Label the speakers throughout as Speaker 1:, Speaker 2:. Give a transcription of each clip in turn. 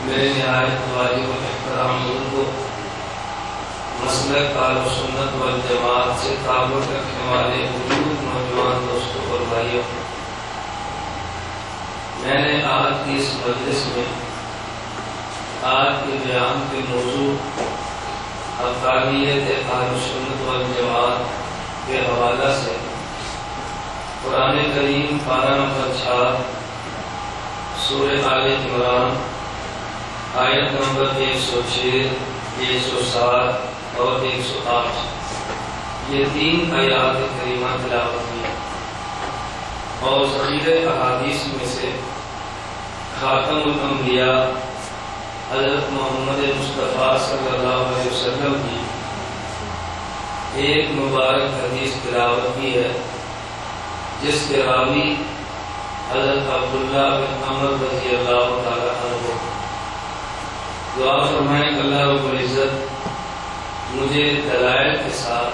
Speaker 1: मेरे नहायत वाजिब और एहतराम को मसलक आल सुन्नत वल जमात से ताल्लुक रखने वाले बुजुर्ग नौजवान दोस्तों और भाइयों मैंने आज की इस मजलिस में आज के बयान के मौजू अफगानियत आल सुन्नत वल जमात के हवाला से कुरान करीम पारा नंबर चार सूर्य आल इमरान, आयत नंबर एक सौ छः एक सौ सात और एक सौ आठ। ये तीन आयात करीमा तिलावत की और सहीर अहादीस में से खातमुल अम्बिया, हज़रत मोहम्मद मुस्तफ़ा सल्लल्लाहु अलैहि वसल्लम की एक मुबारक हदीस तिलावत की है। जिसके रावी हज़रत अब्दुल्ला बिन अमर रज़ी अल्लाह तआला अन्हु। दुआ फरमाए, अल्लाह रब्बुल इज़्ज़त मुझे दलाइल के साथ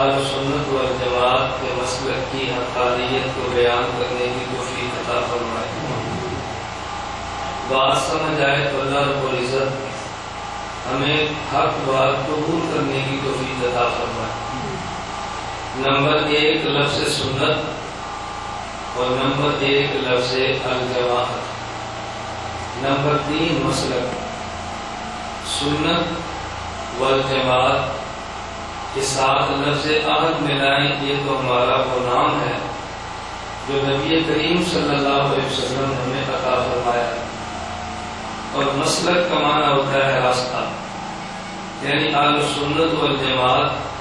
Speaker 1: आल सुन्नत व जमात के मसलक की हकानियत को बयान करने की तौफीक अता फरमाए। बात समझ आए तो अल्लाह रब्बुल इज़्ज़त हमें हक बात कबूल करने की तौफीक अता फरमाए। नंबर एक लफ्ज सुन्नत और नंबर एक लफ्ज अल नंबर तीन मसलक, सुन्नत वल जमात के साथ लफ्ज अहद मिलाएँ, ये तो हमारा वो नाम है, जो नबी करीम वसल्लम ने अता फरमाया। और मसलक का माना होता है रास्ता, यानी आल सुन्नत वल जमात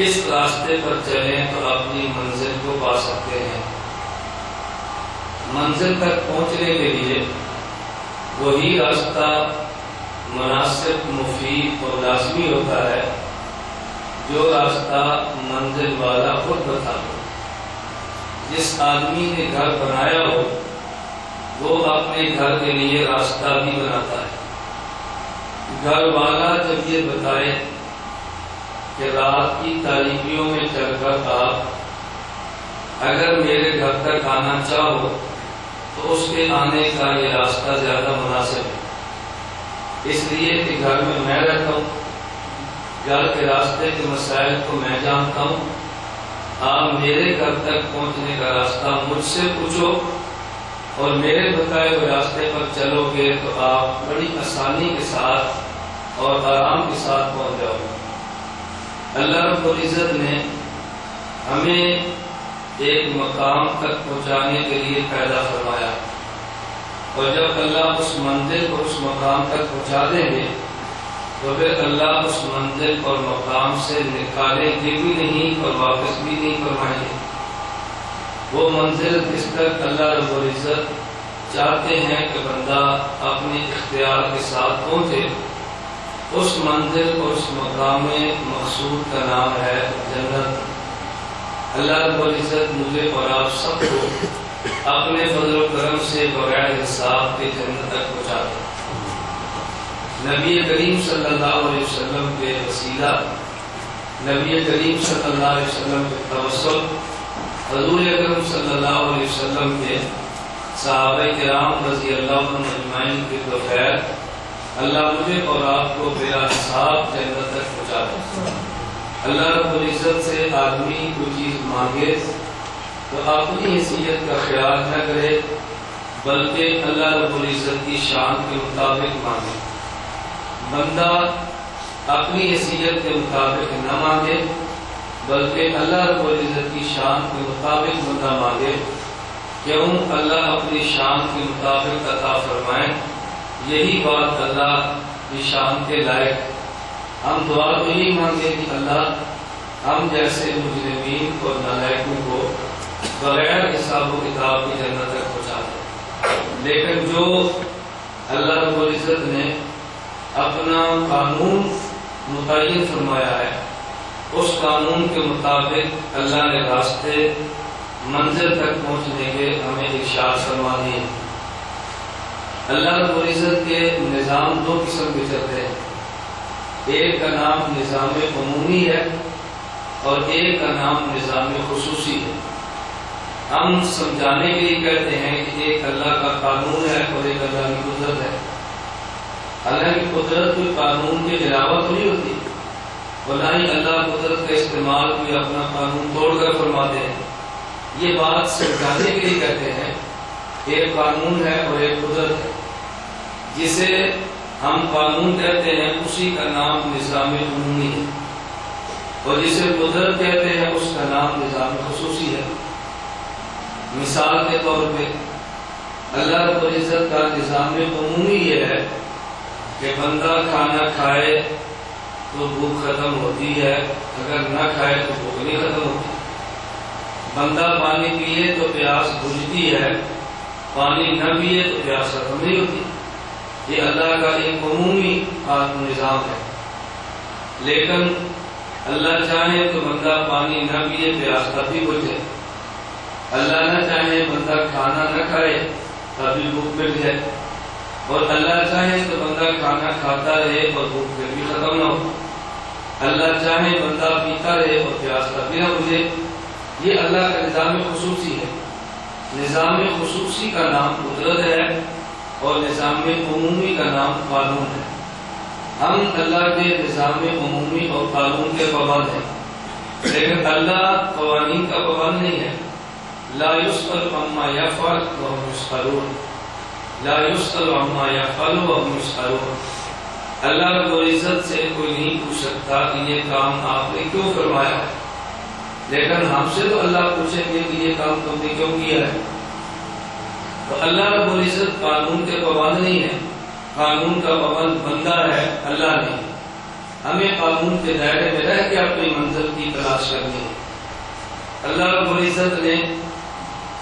Speaker 1: किस रास्ते पर चलें तो अपनी मंजिल को पा सकते हैं। मंजिल तक पहुँचने के लिए वही रास्ता मुनासिब, मुफीद और लाजमी होता है, जो रास्ता मंजिल वाला खुद बता दो जिस आदमी ने घर बनाया हो, वो अपने घर के लिए रास्ता भी बनाता है। घर वाला जब ये बताए रात की तारीखियों में चलकर आप अगर मेरे घर तक आना चाहो तो उसके आने का ये रास्ता ज़्यादा मुनासिब है। इसलिए कि घर में मैं रहता हूँ, घर के रास्ते के मसाइल को मैं जानता हूँ। आप मेरे घर तक पहुँचने का रास्ता मुझसे पूछो और मेरे बताए हुए रास्ते पर चलोगे तो आप बड़ी आसानी के साथ और आराम के साथ पहुँच जाओगे। अल्लाह रब्बुल इज़्ज़त ने हमें एक मकाम तक पहुँचाने के लिए पैदा फरमाया। और जब अल्लाह उस मंजिल को उस मकाम तक पहुँचा देंगे तो फिर अल्लाह उस मंजिल और मकाम से निकालेंगे भी नहीं और वापस भी नहीं फरमाएँगे। वो मंजिल जिस तक अल्लाह रब्बुल चाहते हैं कि बंदा अपने इख्तियार के साथ पहुँचे उस मंजिल उस मकाम मकसूद का नाम है जन्नत। अल्लाह इज़्ज़त मुझे और आप सबको अपने फजल करम से बगैर हिसाब के जन्नत तक पहुँचा दे नबी करीम सल्लल्लाहु अलैहि वसल्लम के वसीला, नबी करीम सल्लल्लाहु अलैहि वसल्लम के तवसल हजूर अकरम सल्लल्लाहु अलैहि वसल्लम के सहाबा किराम रज़ी अल्लाह अजमाइन के तो खैर अल्लाह मुझे और आपको मेरा हिसाब जन्नत तक पहुँचा दे। अल्लाह रब्बुल इज़्ज़त से आदमी कोई चीज़ मांगे तो अपनी हैसियत का ख्याल न करे, बल्कि अल्लाह रब्बुल इज़्ज़त की शान के मुताबिक मांगे। बंदा अपनी हैसियत के मुताबिक न मांगे, बल्कि अल्लाह रब्बुल इज़्ज़त की शान के मुताबिक बंदा मांगे। क्यों? अल्लाह अपनी शान के मुताबिक अता फरमाए यही बात अल्लाह की शान के लायक। हम दुआ तो यही मांगे कि अल्लाह हम जैसे मुजरमीन और नालायकों को बगैर हिसाब किताब की जन्नत तक पहुँचा दे। लेकिन जो अल्लाह रबुल्ज़त ने अपना कानून मुतन फरमाया है, उस कानून के मुताबिक अल्लाह ने रास्ते मंजिल तक पहुँचने के हमें इशार फरमा दिए अल्लाह के निज़ाम दो किस्म के चलते हैं। एक का नाम निज़ाम अमूमी है और एक का नाम निज़ाम खसूसी है। हम समझाने के लिए कहते हैं कि एक अल्लाह का कानून है और एक अल्लाह की कुदरत है। अल्लाह की कुदरत कोई कानून के अलावा तो नहीं होती। और ना ही अल्लाह कुदरत का इस्तेमाल कोई अपना कानून तोड़कर फरमाते हैं। ये बात समझाने के लिए कहते हैं, एक कानून है और एक कुदरत है। जिसे हम कानून कहते हैं, उसी का नाम निज़ाम है और जिसे कुदरत कहते हैं, उसका नाम निज़ाम खसूसी है। मिसाल के तौर पे, अल्लाह रब्बुल का निज़ाम उमूमी ये है कि बंदा खाना खाए तो भूख खत्म होती है, अगर न खाए तो भूख नहीं खत्म होती। बंदा पानी पिए तो प्यास बुझती है, पानी न पिए तो प्यास खत्म नहीं होती। ये अल्लाह का एक अमूमी निज़ाम है। लेकिन अल्लाह चाहे तो बंदा पानी न पिए प्यास तभी बुझे। अल्लाह न चाहे बंदा खाना न खाए, तभी भूख मिट जाए। और अल्लाह चाहे तो बंदा खाना खाता रहे और भूख फिर भी खत्म ना हो। अल्लाह चाहे बंदा पीता रहे और प्यास तभी ना बुझे। ये अल्लाह का निज़ाम खसूसी है। निज़ाम खसूसी का नाम कुदरत है। और निज़ाम उमूमी का नाम कानून है। हम अल्लाह के निज़ाम उमूमी और कानून के पाबंद हैं। लेकिन अल्लाह कवानीन का पाबंद नहीं है। लायुस्कल अम्मा यफल वहुस्करून लायुस्कल अम्मा यफल वहुस्करून अल्लाह को इज़्ज़त से कोई नहीं पूछ सकता कि ये काम आपने क्यों करवाया लेकिन हमसे तो अल्लाह पूछेंगे कि ये काम तुमने क्यों किया है? तो अल्लाह रब्बुल इज़्ज़त कानून के पाबंद नहीं है। कानून का पाबंद बंदा है, अल्लाह नहीं हमें कानून के दायरे में रह के अपनी मंजिल की तलाश करनी है। अल्लाह रब्बुल इज़्ज़त ने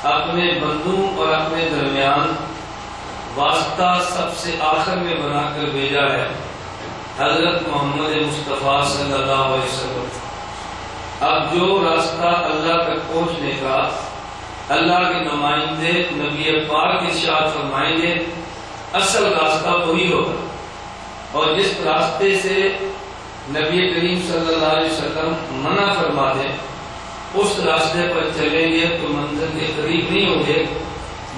Speaker 1: अपने बंधु और अपने दरमियान वास्ता सबसे आखिर में बनाकर भेजा है, हज़रत मोहम्मद मुस्तफ़ा सल्लल्लाहु अलैहि वसल्लम। अब जो रास्ता अल्लाह तक पहुँचने का अल्लाह के नुमाइंदे, नबी पाक के शाह फरमाएँगे, असल रास्ता वही होगा। और जिस रास्ते से नबी करीम सल्लल्लाहु अलैहि वसल्लम मना फरमा दे, उस रास्ते पर चलेंगे तो मंजिल के करीब नहीं होंगे,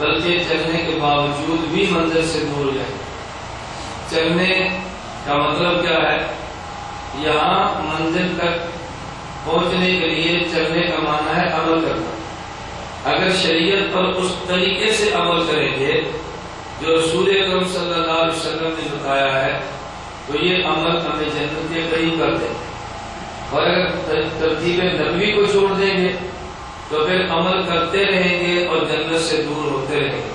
Speaker 1: बल्कि चलने के बावजूद भी मंजिल से दूर जाए चलने का मतलब क्या है? यहाँ मंजिल तक पहुँचने के लिए चलने का माना है अमल करना। अगर शरीयत पर उस तरीके से अमल करेंगे, जो रसूल अकरम सल्लल्लाहु ने बताया है तो ये अमल हमें जन्नत के करीब कर देंगे। और अगर तरतीब नबी को छोड़ देंगे तो फिर अमल करते रहेंगे और जन्नत से दूर होते रहेंगे।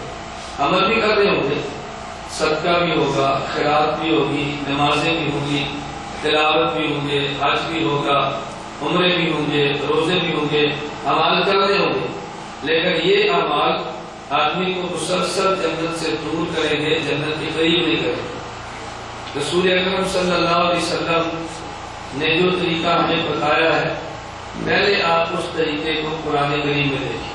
Speaker 1: अमल भी कर रहे होंगे। सदका भी होगा, खैरात भी होगी, नमाजें भी होंगी, तिलावत भी होंगे, हज भी होगा, उम्र भी होंगे, रोज़े भी होंगे, अमाल कर रहे होंगे। लेकिन ये अमाल आदमी को मुसलसल जन्नत से दूर करेंगे, जन्नत के करीब नहीं करेंगे। रसूल अकरम सल्लल्लाहु अलैहि वसल्लम ने जो तरीका हमें बताया है पहले आप उस तरीके को पुराने करीम में देखिए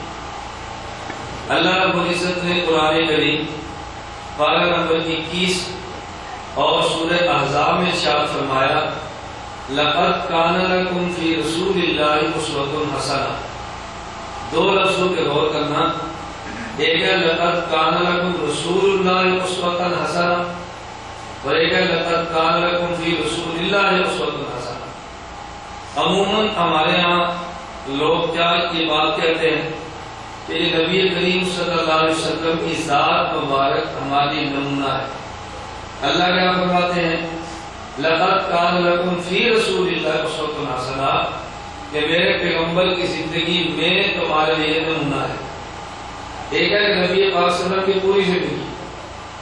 Speaker 1: अल्लाह रबुल्ज़त ने कुरान करीम पारा नंबर इक्कीस और सूर्य अहजाब में शाद फरमाया, लक़द कान लकुम फ़ी रसूलिल्लाहि उस्वतुन हसना। दो लफ्जों के गौर करना। एक है लक़द कान लकुम रसूलुल्लाहि उस्वतन हसना। और एक है लक़द कान लकुम फ़ी उस्वतुन हसना। अमूमन हमारे यहाँ लोग क्या ये बात कहते हैं कि नबी करीम सल्लल्लाहु अलैहि वसल्लम की जात मुबारक हमारी नमूना है। अल्लाह क्या फरमाते हैं? लक़द कान लकुम फ़ी रसूलिल्लाह उस्वतुन हसना। कि मेरे पैगंबर की ज़िंदगी में तुम्हारे लिए नमूना है। एक है नबी पाक की पूरी ज़िंदगी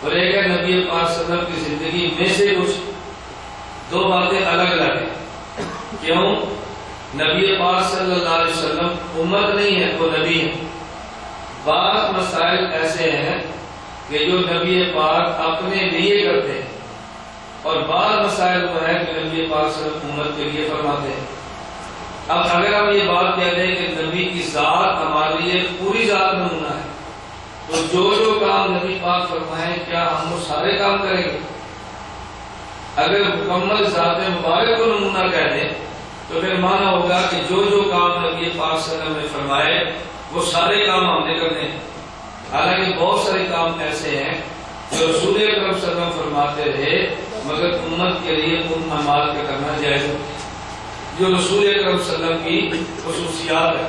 Speaker 1: और एक है नबी पाक की ज़िंदगी में से कुछ। दो बातें अलग अलग है। क्यों? नबी पाक सल्लल्लाहु उम्मत नहीं है, वो नबी है। बात मसाइल ऐसे हैं कि जो नबी पाक अपने लिए करते हैं और बाद मसाइल वो है कि नबी पाक उम्मत के लिए फरमाते हैं। अब अगर हम ये बात कहते हैं कि नबी की जात हमारे लिए पूरी जात नमूना है तो जो जो काम नबी पाक फरमाए, क्या हम वो सारे काम करेंगे? अगर मुकम्मल जात मुबारक को नमूना कह दें तो फिर माना होगा कि जो जो काम नबी पाक ने फरमाए, वो सारे काम हमने करने हैं। हालाँकि बहुत सारे काम ऐसे हैं जो रसूल अकरम फरमाते रहे मगर उम्मत के लिए उन अमाल के करना जायज़ जो रसूल अकरम की खसूसियात है।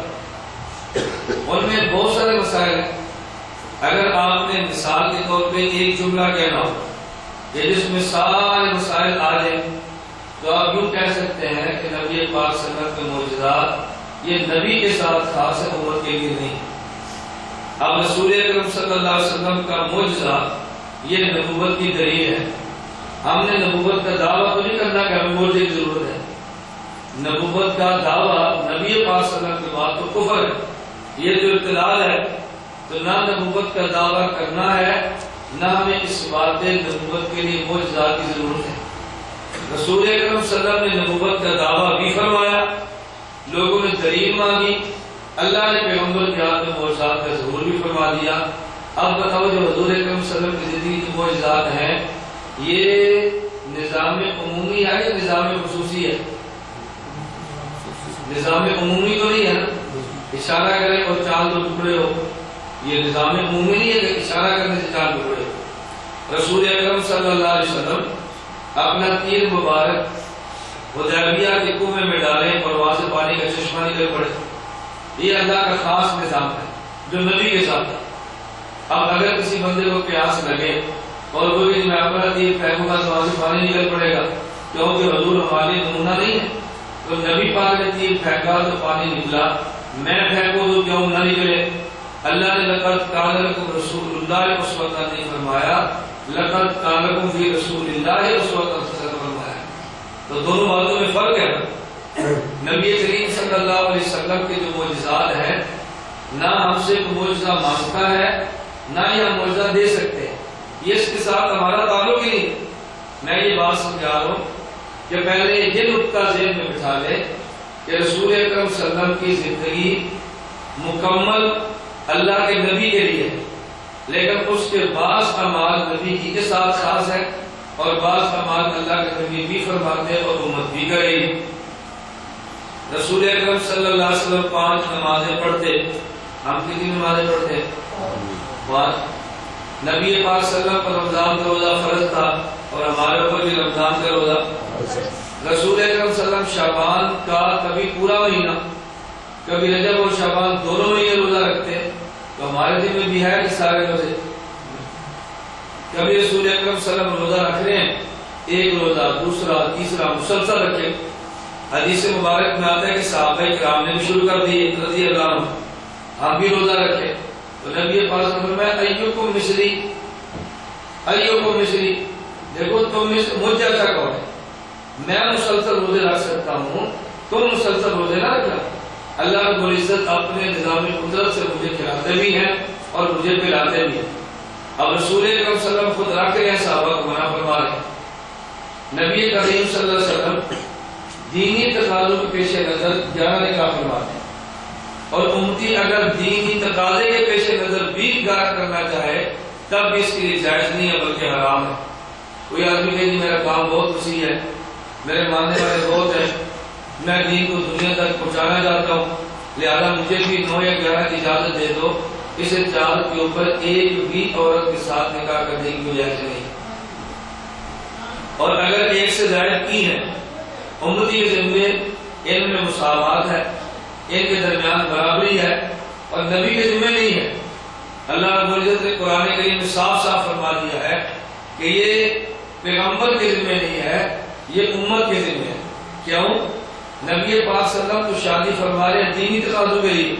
Speaker 1: उनमें बहुत सारे मसाइल हैं। अगर आपने मिसाल के तौर पे एक जुमला कहना हो जिसमें सारे मसाइल आ जाए तो आप यूँ कह सकते हैं कि नबी पाक सल्लल्लाहु के मोजात ये नबी के साथ खास है उम्मत के लिए नहीं। अब रसूल अकरम सल्लल्लाहु अलैहि वसल्लम का मोजा ये नबूवत की दलील है। हमने नबूवत का दावा तो नहीं करना कि हमें मोजे की ज़रूरत है। नबूवत का दावा नबी सल्लल्लाहु के बाद तो कुफर है। ये जो इतलाल है तो ना नबूवत का दावा करना है, न हमें इस बात नबूबत के लिए मोजा की ज़रूरत है। रसूल अकरम ने नबूबत का दावा भी फरमाया, लोगों ने दलील मांगी, अल्लाह ने पैगंबर के हाथ में मोजात का ज़रूर भी फरमा दिया। अब बताओ, जो हजूर अकरम की ज़िंदगी की मोजात हैं, ये निज़ाम है या निज़ाम खसूसी है? निज़ाम उमूमी तो नहीं है ना? इशारा करें और चाल दो टुकड़े हो। ये निज़ाम उमूमी नहीं है इशारा करने से चाल टुकड़े हो। रसूल अकरम सल्लल्लाहु अलैहि वसल्लम अपना तीर मुबारक हुदैबिया के कुएँ में डाले और वहाँ से पानी का चश्मा निकल पड़े। ये अल्लाह का खास निज़ाम है, जो नबी के साथ है। अब अगर किसी बंदे को प्यास लगे और वो मैं अपना तीर फेंकूँगा तो वहाँ से पानी निकल पड़ेगा क्योंकि हजूर हमारे नमूना नहीं है। तो नबी पाक ने तीर फेंका तो पानी निकला। मैं फेंकू तो क्यों ना निकले? अल्लाह ने लकत कालकुम रसूलुल्लाह उस वक्त ने फरमाया लकत कालकुम रसूलिल्लाह उस वक्त फरमाया। तो दोनों बातों में फ़र्क है नबी करीम सल्लल्लाहु अलैहि वसल्लम के जो मोजिजात है, ना हमसे मुआवजा माँगता है, ना ही हम मुआवजा दे सकते हैं। ये इसके साथ हमारा ताल्लुक ही नहीं मैं ये बात समझा रहा हूँ कि पहले ये नुकता जेल में बिठा ले कि रसूल अकरम सल्लम की ज़िंदगी मुकम्मल अल्लाह के नबी के लिए है लेकिन उसके बाद अमाल नबी की के साथ खास है और बाद अमाल अल्लाह के नबी भी फरमाते हैं और उम्मत भी करेगी रसूल अकरम सल्लल्लाहु अलैहि वसल्लम पाँच नमाजें पढ़ते। हम कितनी नमाजें पढ़ते? पाँच। नबी पाक सल्लम पर रमज़ान का रोजा फ़र्ज़ था। और हमारे ऊपर भी रमज़ान का रोजा रसूल अकरम शाबान का कभी पूरा महीना, कभी रजब और शाबान दोनों महीने रोजा रखते हैं। तो हमारे दिन में भी है कि सारे रोज़े। कभी रसूल अकरम रोजा रख रहे हैं, एक रोजा, दूसरा, तीसरा, मुसलसल रखे। हदीस मुबारक में आता है कि साहब कराम ने भी शुरू कर दिए रज़ी अल्लाह आप भी रोजा रखे। तो नबी पास अय्यो को मिश्री अय्यो को मिश्री देखो तुम मुझ जैसा कौन है? मैं मुसलसल रोज़े रख सकता हूँ, तुम मुसलसल रोज़े ना रखना। अल्लाह रब्बुल इज़्ज़त अपने निज़ाम कुदरत से मुझे खिलाते भी हैं और मुझे पिलाते भी हैं। अब रसूल खुद रख हैं, साहबा को मना फरमा रहे नबी करीम वसल्लम दीनी तकाजों के पेश नज़र ग्यारह निकाह फरमाते हैं। और उम्मती अगर दीनी तकाजे के पेश नज़र भी गार करना चाहे, तब इसके लिए जायज़ नहीं है, बल्कि हराम है। कोई आदमी कहे मेरा काम बहुत खुशी है, मेरे मानने वाले बहुत है, मैं दीन को दुनिया तक पहुंचाना चाहता हूँ। लिहाजा मुझे भी नौ या ग्यारह की इजाज़त दे दो, इस इजाज़त के ऊपर एक भी औरत के साथ निकाह करने की गुंजाइश नहीं। और अगर एक से ज़्यादा की है, उम्मती के जिम्मे इनमें मुसावत है, इनके दरमियान बराबरी है और नबी के जिम्मे नहीं है। अल्लाह ने कुरान करीम साफ़ साफ़ फरमा दिया है कि ये पैगंबर के जिम्मे नहीं है, ये उम्मत के जिम्मे क्यों? नबी पाक सल्लम तो शादी फरमा रहे दीनी तकाजों के लिए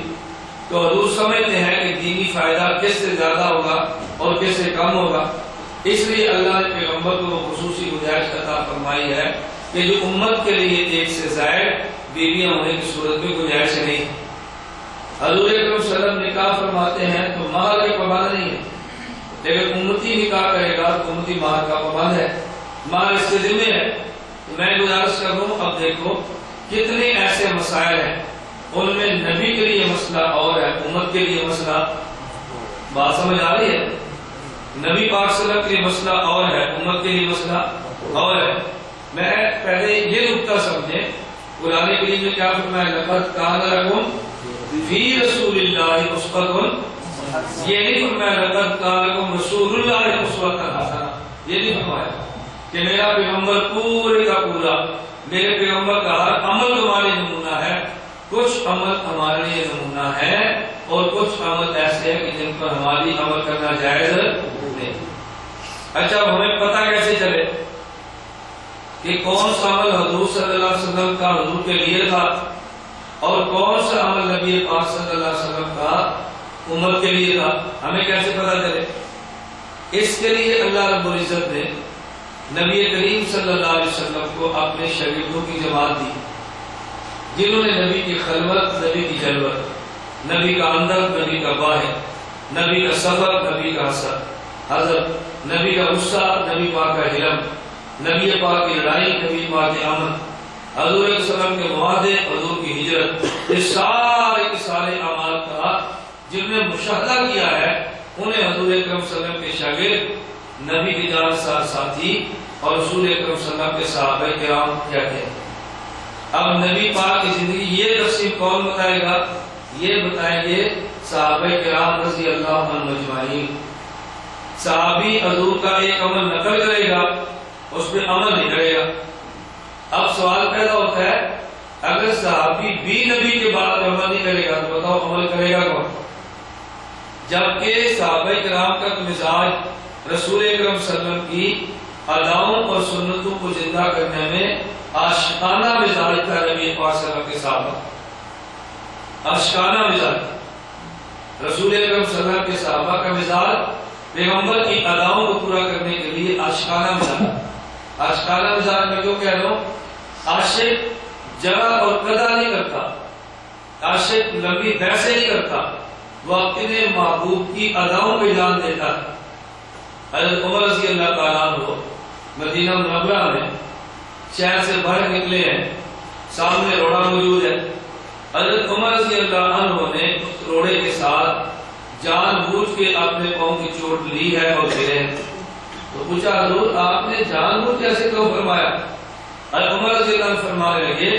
Speaker 1: तो हजूर समझते हैं कि दीनी फ़ायदा किससे ज़्यादा होगा और किससे कम होगा। इसलिए अल्लाह ने पैगंबर को खसूसी गुंजाइश अता फरमाई है कि जो उम्मत के लिए एक से जायद बीवियाँ होने की सूरत में गुंजाइश नहीं। हजूर सलम निकाह फरमाते हैं तो महल के पाबंद नहीं है। लेकिन उम्मती निकाह करेगा तो उम्मती महल का पाबंद है। महल इसके जिम्मे है। तो मैं गुजारिश कर रहा अब देखो, कितने ऐसे मसायल हैं, उनमें नबी के लिए मसला और है उम्मत के लिए मसला। बात समझ आ रही है? नबी पाक के लिए मसला और है, उम्मत के लिए मसला और है। मैं पहले ये नुकता समझे कुरान करीम में क्या फरमाया, लक़द कान लकुम फ़ी रसूलिल्लाहि उस्वतुन ये नहीं फरमाया कान लकुम रसूलुल्लाहि उस्वतुन हसना ये नहीं फरमाया कि मेरा पैगंबर पूरे का पूरा, मेरे पैगंबर का हर अमल तुम्हारे नमूना है, कुछ अमल हमारे लिए नमूना है और कुछ अमल ऐसे हैं कि जिन पर हमारी अमल करना जायज़ नहीं। अच्छा हमें पता कैसे चले कि कौन सा अमल हजूर सल्लल्लाहु अलैहि वसल्लम का हजूर के लिए था और कौन सा अमल नबी पाक सल्लल्लाहु अलैहि वसल्लम का उम्मत के लिए था। हमें कैसे पता चले? इसके लिए अल्लाह रब्बुल इज़्ज़त ने नबी करीम सल्लल्लाहु अलैहि वसल्लम को अपने शगीदों की जमात दी। जिन्होंने नबी की खलवत, नबी की जलवत, नबी का अंदर, नबी का बाहर, नबी का सफ़र नबी का असर। हज़रत नबी का गुस्सा, नबी पाक का हिलम नबी पाक की लड़ाई, नबी पाक की आमद, हजूर के मुआदे हजूर की हिजरत, ये सारे के सारे अमाल का जिनने मुशाहदा किया है, उन्हें हजूर अकरम सलम के शागिर्द, नबी के जान साथ साथी और रसूल अकरम सलम के साहब कराम कहते हैं। अब नबी पाक की ज़िंदगी ये तफसील कौन बताएगा? ये बताएँगे साहब कराम रज़ी अल्लाह मजमाइन साहबी हजूर का एक अमल नकल करेगा उस पर अमल नहीं करेगा। अब सवाल पैदा होता है, अगर साहबी भी नबी के बाद अमल नहीं करेगा तो बताओ अमल करेगा कौन? जबकि साहब कराम का मिजाज रसूल वसल्लम की अदाओं और सुन्नतों को ज़िंदा करने में आशकाना मिजाज था नबी के साहबा आशकाना मिजाज। रसूल वसल्लम के साहबा का मिजाज पैगंबर की अदाओं को पूरा करने के लिए आशकाना मिजाज आशकाना मिजाज में क्यों कह रहा हूँ? आशिक जरा और कदा नहीं करता। आशिक लंबी वैसे नहीं करता। वो अपने महबूब की अदाओं पे जान देता। है हज़रत उमर रज़ी अल्लाह ताला मदीना मुनव्वरा में शहर से बाहर निकले हैं, सामने रोड़ा मौजूद है। हज़रत उमर रज़ी अल्लाह ने रोड़े के साथ जान जानबूझ के अपने पाँव की चोट ली है और गिरे हैं। तो पूछा, हजूर, आपने जानबूझ कैसे क्यों फरमाया? और उमर रज़ी फरमाने लगे,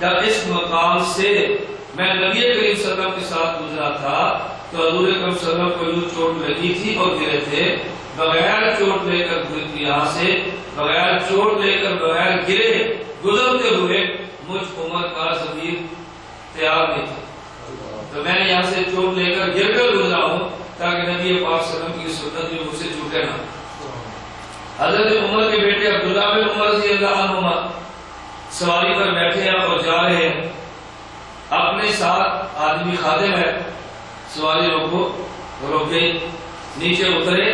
Speaker 1: जब इस मकाम से मैं नबी करीम सल्लम के साथ गुजरा था तो हजूर करीम सल्लम को यूँ चोट लगी थी और गिरे थे। बगैर चोट लेकर यहाँ से, बगैर चोट लेकर बगैर गिरे, गुजरते हुए मुझ उमर का जमीर तैयार नहीं था। तो मैंने यहाँ से चोट लेकर गिर कर गुजरा हूँ, ताकि नबी पाक सल्लम की सुन्नत भी मुझसे छूटे ना हज़रत उमर के बेटे अब्दुल्ला बिन उमर सवारी पर बैठे हैं और जा रहे हैं। अपने साथ आदमी खादिम है। सवारी रोको रोके, नीचे उतरे।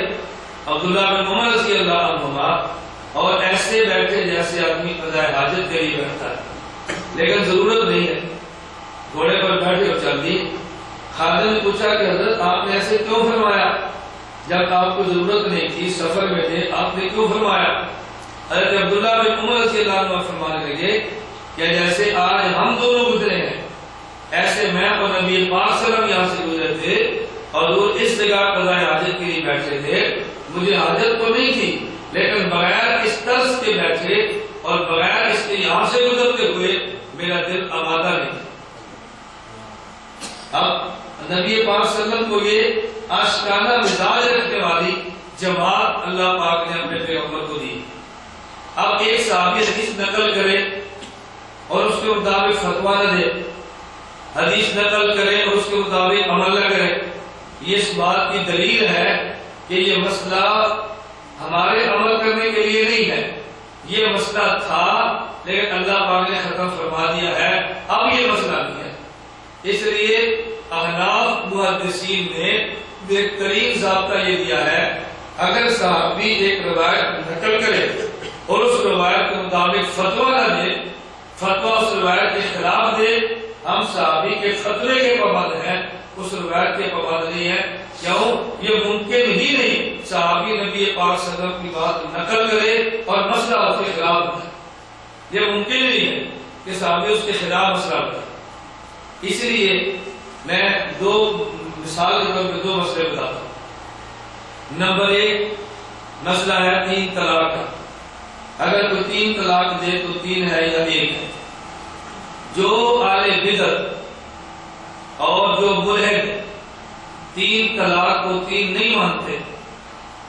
Speaker 1: अब्दुल्ला बिन उमर रज़ी अल्लाह और ऐसे बैठे जैसे आदमी कदाए हाजत के लिए बैठता है। लेकिन ज़रूरत नहीं है। घोड़े पर बैठे और चल दिए खादिम ने पूछा कि हज़रत, आपने ऐसे क्यों फरमाया? जब आपको ज़रूरत नहीं थी, सफ़र में थे, आपने क्यों फरमाया? हज़रत अब्दुल्ला बिन उमर रज़ी अल्लाह फरमाने लगे कि जैसे आज हम दोनों गुजरे हैं ऐसे मैं और नबी पाक सल्लम यहाँ से गुजरे थे और वो इस जगह कदा हाजत के लिए बैठे थे। मुझे हाजत तो नहीं थी, लेकिन बगैर इस तर्ज के बैठे और बगैर इसके यहाँ से गुजरते हुए मेरा दिल आमादा नहीं अब नबी पाक सल्लम को ये आशकाना मिजाज रखने वाली जवाब अल्लाह पाक ने अपने पैगंबर को दी। अब एक साहबी नकल करे और उसके मुताबिक फतवा न दे। हदीस नकल करे और उसके मुताबिक अमल न करे। ये इस बात की दलील है कि ये मसला हमारे अमल करने के लिए नहीं है। ये मसला था, लेकिन अल्लाह पाक ने खत्म फरमा दिया है। अब ये मसला नहीं है। इसलिए अहनाफ मुहदसिन ने बेहतरीन जबता ये दिया है, अगर साहबी एक रवायत नकल करे और उस रवायत के मुताबिक फतवा न दे, फतवा उस रवायत के खिलाफ दे हम सहाबी के खतरे के पाबंद हैं, उस रवायत के पाबंद नहीं है। क्यों? ये मुमकिन ही नहीं, सहाबी नबी पाक सल्लम की बात नकल करे और मसला उसके खिलाफ है ये मुमकिन नहीं है कि साहबी उसके खिलाफ मसला करे। इसलिए मैं दो मिसाल के तौर पर दो मसले बताता हूँ। नंबर एक, मसला है तीन तलाक का। अगर कोई तीन तलाक दे तो तीन है या एक है। जो आले बिदत और जो मुलहद तीन तलाक को तीन नहीं मानते,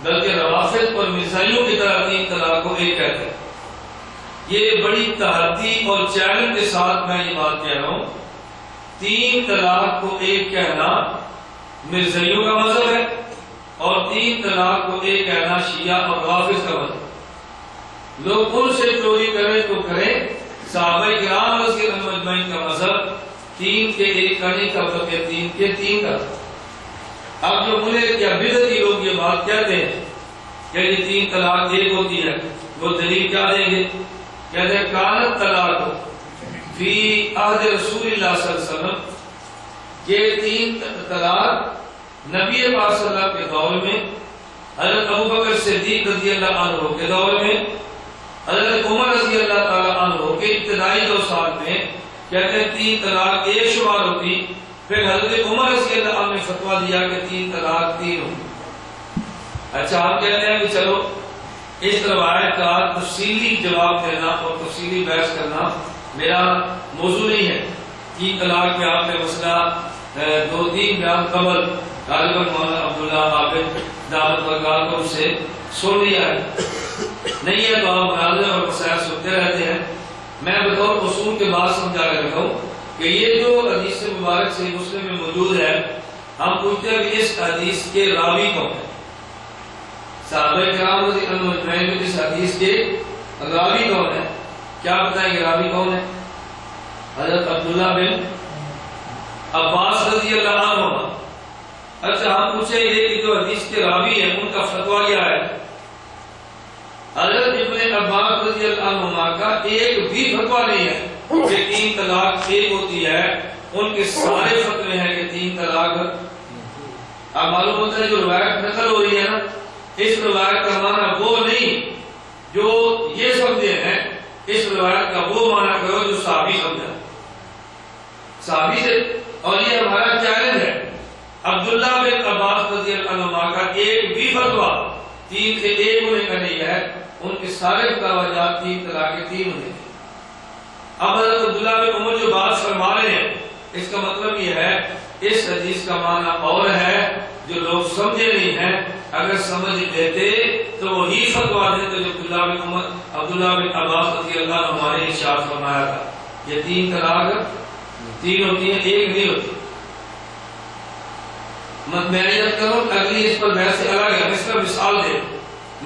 Speaker 1: बल्कि रवाफिद और मिसाइलों की तरह तीन तलाक को एक कहते हैं। ये बड़ी तहदी और चैलेंज के साथ मैं ये बात कह रहा हूँ, तीन तलाक को एक कहना मिर्जइयों का मज़हब है और तीन तलाक को एक कहना शिया और वाफिज का मज़हब लोग उनसे चोरी करें तो करें साहब ग्राम मजमैन का मज़हब, तीन के एक करने का बल्कि तीन के तीन का। अब जो मुले या बिदती लोग ये बात कहते हैं कि ये तीन तलाक एक होती है, वो दलील क्या देंगे? कहते कानत तलाक फ़ी अहद रसूल ये तीन तलाक नबी पाक के दौर में, हज़रत अबू बकर सिद्दीक रज़ी अल्लाह के दौर में हज़रत उमर रज़ी अल्लाह के इब्तदाई दो साल में कहते तीन तलाक एक शुमार होती, फिर हज़रत उमर रज़ी अल्लाह ने फतवा दिया कि तीन तलाक तीन होती अच्छा हम कहते हैं कि चलो, इस रवायत का तफसीली जवाब देना और तफसीली बहस करना मेरा मौजू नहीं है। तीन तलाक में आपने मसला दो तीन बयान कबल गालिबन मौलाना अब्दुल्ला आबिद दावत बरकार को उससे सुन लिया है। नहीं है आप मुनाजर और मसायल सुनते रहते हैं। मैं बतौर उसूल के बाद समझा कर रखा हूँ कि ये जो हदीस मुबारक से मुस्लिम में मौजूद है, हम पूछते हैं इस हदीस के रावी कौन है? इस के रावी कौन है? क्या बताएँगे रावी कौन है? हज़रत अब्दुल्ला बिन अब्बास अच्छा हम पूछे ये कि जो हदीस के रावी हैं, उनका फतवा क्या है? हज़रत इब्ने अब्बास रज़ी अल्लाह का एक भी फतवा नहीं है कि तीन तलाक एक होती है। उनके सारे फतवे हैं कि तीन तलाक। अब मालूम होता है जो रवायत नकल हो रही है ना, इस रवायत का माना वो नहीं, जो ये समझे हैं, इस रवायत का वो माना करो जो साबी समझा। साबी से, और ये हमारा चैलेंज है। अब्दुल्ला बिन अब्बास रज़ी अल्लाह का एक भी फतवा तीन से एक होने का नहीं है। उनके सारे तवाजात तीन तलाक के तीन होने अब हज़रत अब्दुल्ला बिन उमर जो बात फरमा रहे हैं, इसका मतलब यह है, इस हदीस का माना और है, जो लोग समझे नहीं है, अगर समझ लेते तो वही फतवा देते जो अब्दुल्ला बिन उमर, अब्दुल्ला बिन अब्बास रज़ी अल्लाह हमारे इशार फरमाया था। ये तीन तलाक, तीन होती है, एक नहीं होती मैं जब करूँ, अगली इस पर बहस अलग है। इसका मिसाल दे।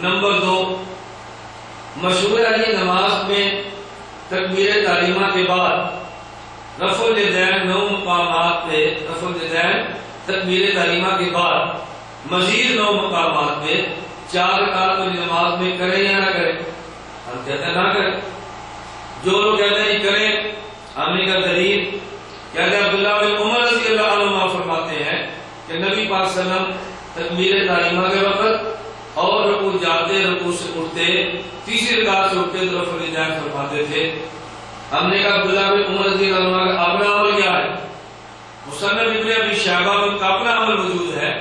Speaker 1: नंबर दो मशहूर ये नमाज़ में तकबीर तालीमा के बाद रफुल जैन नौ मकाम पे रफुल जैन तकबीर तालीमा के बाद मजीद नौ मकाम पे चार रकात वाली नमाज़ में करें या ना करें? हम कहते ना करें। जो लोग कहते हैं करें हमने का दलील कहते अब्दुल्ला उमर रज़ी अल्लाह फरमाते हैं कि नबी पाक सल्लम तकबीर तालीमा के वक्त और रकू जाते, रकू से उठते तीसरी रकात से उठते तो रफल जान फरमाते थे। हमने कहा अब्दुल्ला बिन उमर का अपना अमल क्या है? मुसन्नफ इब्ने अबी शहबा में का अपना अमल मौजूद है।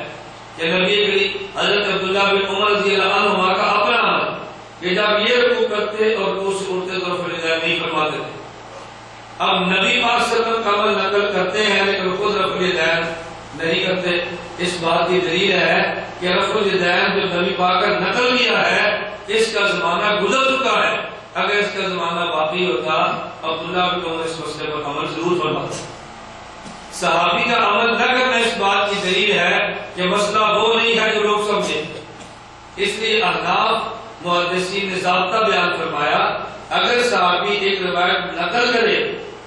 Speaker 1: कि नबी करीम, हज़रत अब्दुल्ला बिन उमर रज़ी अल्लाह का अपना अमल। कि जब ये रकू करते और से उठते तो रफल जान नहीं फरमाते थे। अब नबी पाक सल्लम का अमल नकल करते हैं, लेकिन खुद रफल जान नहीं करते। इस बात की दलील है कि रफुल जैन जो नबी पाक का नकल किया है इसका जमाना गुजर चुका है। अगर इसका जमाना बाकी होता, अब्दुल्ला इस मसले पर अमल ज़रूर फरमाते। सहाबी का अमल न करना इस बात की दलील है कि मसला वो नहीं है जो लोग समझे। इसलिए अहनाफ मुहदसी ने जबता बयान फरमाया, अगर सहाबी एक रवायत नकल करे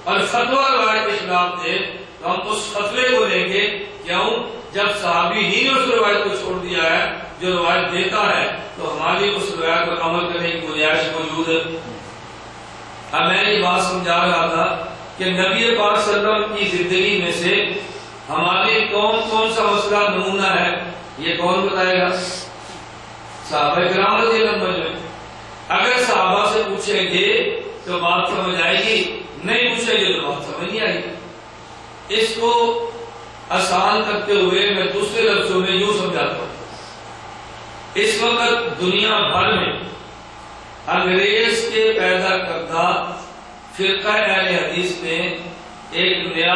Speaker 1: और फतवा रवायत के खिलाफ दे तो हम उस फतवे को लेंगे, क्यों? जब साहबी ही ने उस रवायत को छोड़ दिया है, जो रवायत देता है तो हमारी उस रवायत पर अमल करने की गुंजाइश मौजूद है। अब मैं ये बात समझा रहा था कि नबी पाक की ज़िंदगी में से हमारे कौन कौन सा मसला नमूना है, ये कौन बताएगा? साहब अगर साहबा से पूछेंगे तो बात समझ आएगी, नहीं पूछेंगे तो बात समझ नहीं आएगी। इसको आसान करते हुए मैं दूसरे लफ्जों में यूँ समझाता हूँ। इस वक्त दुनिया भर में अंग्रेज़ के पैदा करता फिरका हदीस ने एक नया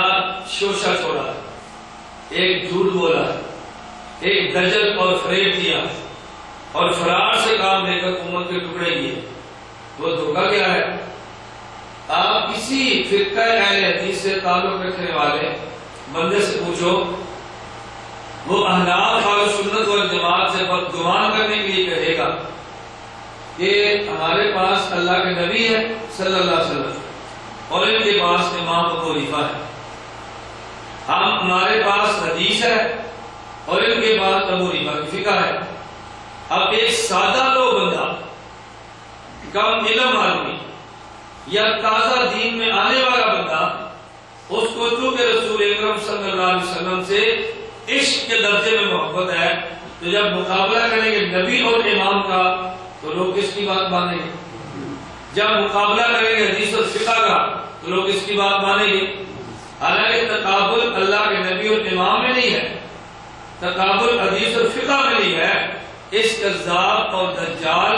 Speaker 1: शोशा छोड़ा एक झूठ बोला एक गज़ल और फरेब दिया और फरार से काम लेकर उम्मत के टुकड़े किए वो धोखा क्या है? आप किसी फिरका हदीस से ताल्लुक रखने वाले बंदे से पूछो, वो अहनाफ और सुन्नत और जमात से बदगुमान करने के लिए कहेगा कि? हमारे पास अल्लाह के नबी है, सल्लल्लाहु अलैहि वसल्लम। और इनके पास इमाम हनीफा है। हम हमारे पास हदीस है, और इनके पास अबू की फिका है। अब एक सादा लो बंदा, कम इलम आदमी, या ताज़ा दीन में आने वाला बंदा उसको चूँकि रसूल वसल्लम से इश्क के दर्जे में मोहब्बत है। तो जब मुकाबला करेंगे नबी और इमाम का तो लोग किसकी बात मानेंगे? जब मुकाबला करेंगे हदीस और फिका का तो लोग किसकी बात मानेंगे? हालाँकि तकाबुल अल्लाह के नबी और इमाम में नहीं है। तकाबुल हदीस और फिका में नहीं है। इस कज्जाब और दज्जाल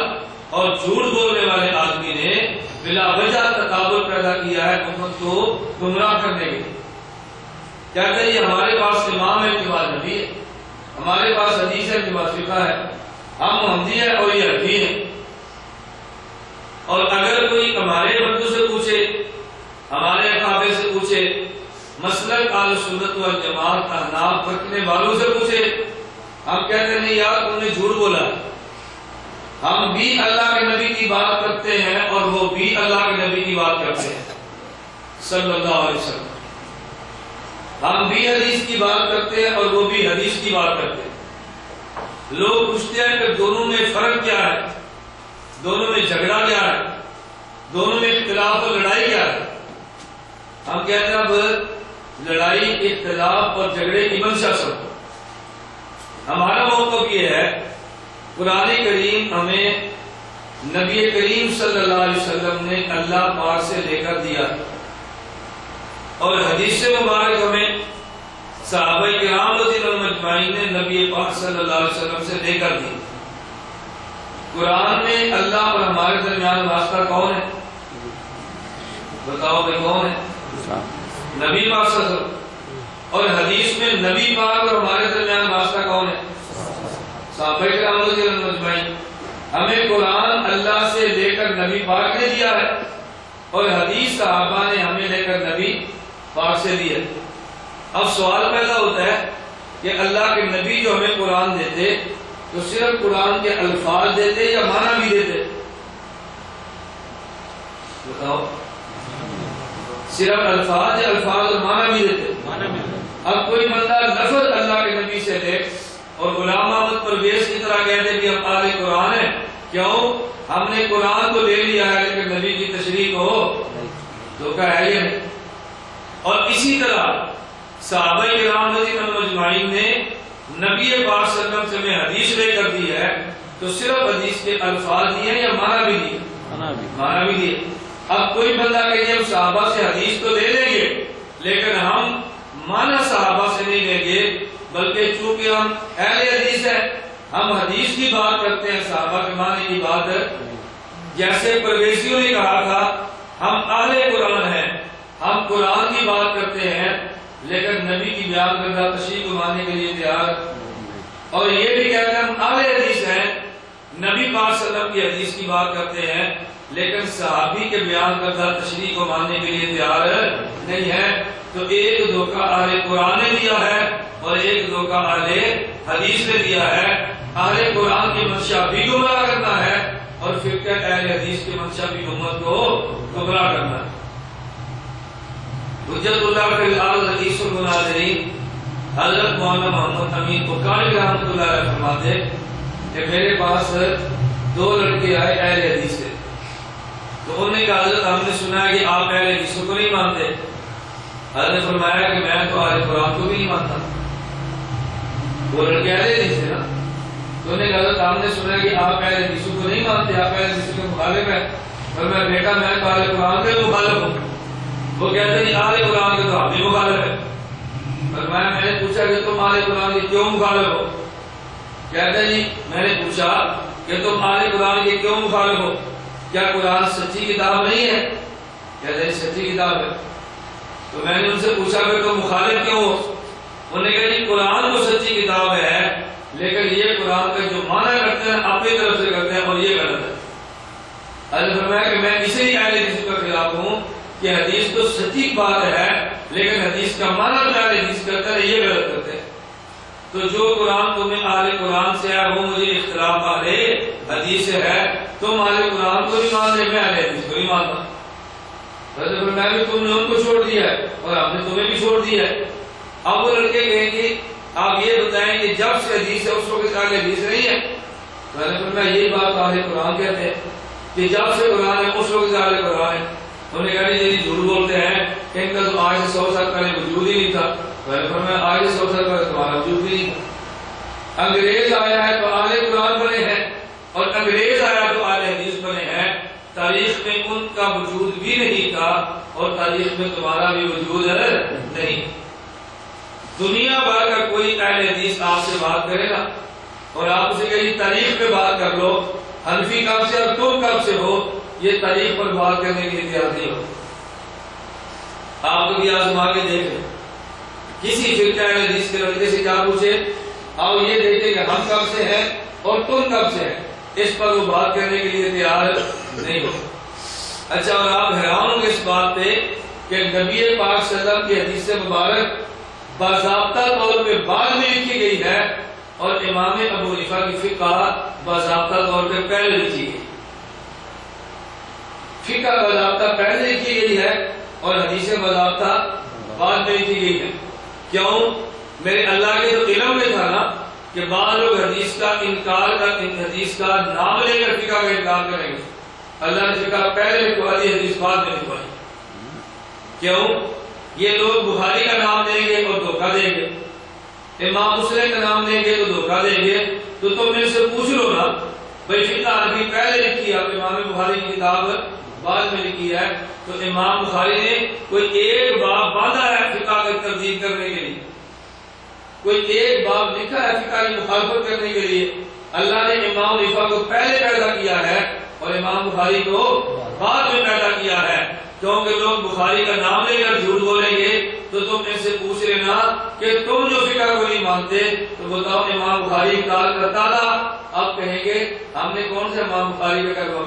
Speaker 1: और झूठ बोलने वाले आदमी ने बिला वजह तकाबुल पैदा किया है उम्मत को गुमराह करने के लिए। कहते हैं हमारे पास इमाम है इनके बाद नबी है? हमारे पास हदीस है इनके फिका है। हम मोहम्मदी है और ये हदी है। और अगर कोई हमारे बंधु से पूछे, हमारे अकाबे से पूछे, मसलन आल सुन्नत व जमात का नाम रखने वालों से पूछे, हम कहते नहीं यार, तुमने झूठ बोला हम भी अल्लाह के नबी की बात करते हैं और वो भी अल्लाह के नबी की बात करते हैं। सल्लल्लाहु अलैहि वसल्लम। हम भी हदीस की बात करते हैं और वो भी हदीस की बात करते हैं। लोग पूछते हैं कि दोनों में फ़र्क क्या है? दोनों में झगड़ा क्या है? दोनों में इख्तलाफ और लड़ाई क्या है? हम कहते हैं, अब लड़ाई, इख्तलाफ और झगड़े की मंशा सब हमारा मौकफ यह है कुरान करीम हमें नबी करीम सल्लल्लाहु अलैहि वसल्लम ने अल्लाह पाक से लेकर दिया। और हदीस मुबारक हमें ने नबी पाक सल्लल्लाहु अलैहि वसल्लम से लेकर दी। कुरान में अल्लाह और हमारे दरमियान वास्ता कौन है? बताओ भाई कौन है? नबी पाक और हदीस में नबी पाक और हमारे दरमियान वास्ता कौन है? साहब हमें कुरान अल्लाह से लेकर नबी पाक ने दिया है और हदीस साहबा ने हमें लेकर नबी पाक से दिया अब सवाल पैदा होता है कि अल्लाह के नबी जो हमें कुरान देते तो सिर्फ़ कुरान के अल्फाज देते या माना भी देते? बताओ। सिर्फ़ अल्फाज अल्फाज और माना भी देते? माना भी अब कोई बंदा लफज अल्लाह के नबी से दे और गुलाम अहमद परवेज की तरह कहते कि अब आले कुरान है। क्यों? हमने कुरान को ले लिया है लेकिन नबी की तशरी को धोखा है ये? और इसी तरह साहबाई ने नबी पाक से हमें हदीस लेकर दी है तो सिर्फ़ हदीस के अल्फाज दिए या माना भी दिए? माना भी दिए। अब कोई बंदा कहिए हम साहबा से हदीस तो ले लेंगे लेकिन हम माना साहबा से नहीं लेंगे बल्कि चूँकि हम अहले हदीस है, हम हदीस की बात करते हैं, साहबा के माने की बात जैसे परवेशियों ने कहा था, हम आले कुरान हैं, हम कुरान की बात करते हैं, लेकिन नबी की बयान करना तशीफ मानने के लिए तैयार और ये भी कहते हैं हम आले हदीस हैं, नबी पाक की हदीस की बात करते हैं, लेकिन सहाबी के बयान करता तशरी को मानने के लिए तैयार नहीं है। तो एक धोखा आले कुरान ने दिया है और एक दो का आले हदीस ने दिया है आले कुरान की मंशा भी गुमराह करना है और फिर क्या अहले हदीस की मंशा भी उम्मत को गुमराह करना है। हज़रत मौलाना मोहम्मद अमीन रहमतुल्लाह फरमाते कि मेरे पास दो लड़के आए अहले हदीस से। तो उन्होंने कहा, हज़रत, हमने सुना है कि आप अहले हदीसों को नहीं मानते। हज़रत फरमाया कि मैं तो आज कुरान को भी नहीं मानता। वो लड़के अहले थे ना। तो उन्होंने कहा हज़रत हमने सुना कि आप अहले हदीसों को नहीं मानते, आप अहले हदीसों के मुखालिफ है। पर मैं बेटा मैं तो कुरान के मुखालिफ हूँ। वो कहते हैं, आले कुरान के तो आप भी मुखालिफ है। पर मैं, मैंने पूछा कि तुम आले कुरान के क्यों मुखालिफ हो? कहते जी मैंने पूछा कि तुम आले कुरान के क्यों मुखालिफ हो? क्या कुरान सच्ची किताब नहीं है? कहते सच्ची किताब है। तो मैंने उनसे पूछा कि तुम मुखालिफ क्यों हो? उन्होंने कहा जी, कुरान तो सच्ची किताब है, लेकिन ये कुरान का जो माना करते हैं, अपनी तरफ़ से करते हैं, और ये गलत है। अरे कि मैं इसे ही आए के खिलाफ हूँ कि हदीस तो सच्ची बात है, लेकिन हदीस का माना जो हदीस करते हैं, ये गलत करते हैं। तो जो कुरान तुम्हें आले कुरान से है, वो मुझे इख्तलाफ आले हदीस से है, तुम आले कुरान को नहीं मान रहे मैं आले हदीस को नहीं मानता। तो तुमने उनको छोड़ दिया है, और आपने तुम्हें भी छोड़ दिया है। अब वो लड़के कहेंगे आप ये बताएँ कि जब से हदीस है उस वक्त आगे नहीं है, मैंने फरमाया यही बात आले कुरान कहते हैं कि जब से कुरान है उस वक्त आले कुरान है। उन्होंने कहा यदि झूठ बोलते हैं। कि इनका तो आज से साल पहले वजूद ही नहीं था। मैं आज सौ साल पहले तुम्हारा वजूद भी नहीं था। अंग्रेज़ आया है तो आले कुरान बने हैं और अंग्रेज़ आया तो आले हदीस बने हैं। तारीख में उनका वजूद भी नहीं था और तारीख में तुम्हारा भी वजूद नहीं। दुनिया भर का कोई अहल हदीस आपसे बात करेगा। और आप उसे तारीख पे बात कर लो। हनफी कब से और तुम कब से हो? ये तारीख पर बात करने के लिए नहीं हो। आप कभी आजमा के देख लें। किसी फिरका हदीस के लड़के से क्या पूछे? आओ ये देखे कि हम कब से हैं और तुम कब से हैं। इस पर वो बात करने के लिए तैयार नहीं हो। अच्छा और आप हैरान होंगे इस बात पे कि नबी पाक सल्लम की हदीस मुबारक बाजाबता तौर पे बाद में लिखी गई है और इमाम अबू रिफा की फिका बाजाबता तौर पे पहले लिखी गई। फिका बाजाबता पहले लिखी गई है और हदीस बाजाबता बाद में लिखी गई है। क्यों? मेरे अल्लाह के तो इलम में था ना कि बाद लोग हदीस का इनकार का हदीस का नाम लेकर फिका का इनकार करेंगे। अल्लाह ने फिका पहले लिखवा दी हदीस बाद में लिखवाई। क्यों? ये लोग बुखारी का नाम देंगे और धोखा देंगे। इमाम मुस्लिम का नाम देंगे तो धोखा देंगे। तो तुम मेरे से पूछ लो ना, भाई फिका अरबी पहले लिखी है इमाम बुखारी की किताब बाद में लिखी है तो इमाम बुखारी ने कोई एक बाप बांधा है फिका की तरजीब करने के लिए। कोई एक बाप लिखा है फिका की मुखालफत करने के लिए। अल्लाह ने इमाम लिफा को पहले पैदा किया है और इमाम बुखारी को बाद में पैदा किया है। क्योंकि लोग बुखारी का नाम लेकर झूठ बोलेंगे तो तुम इनसे पूछ लेना कि तुम जो फ़िक्र को नहीं मानते तो बताओ इमाम बुखारी काल करता था। अब कहेंगे, हमने कौन से इमाम बुखारी पे करवा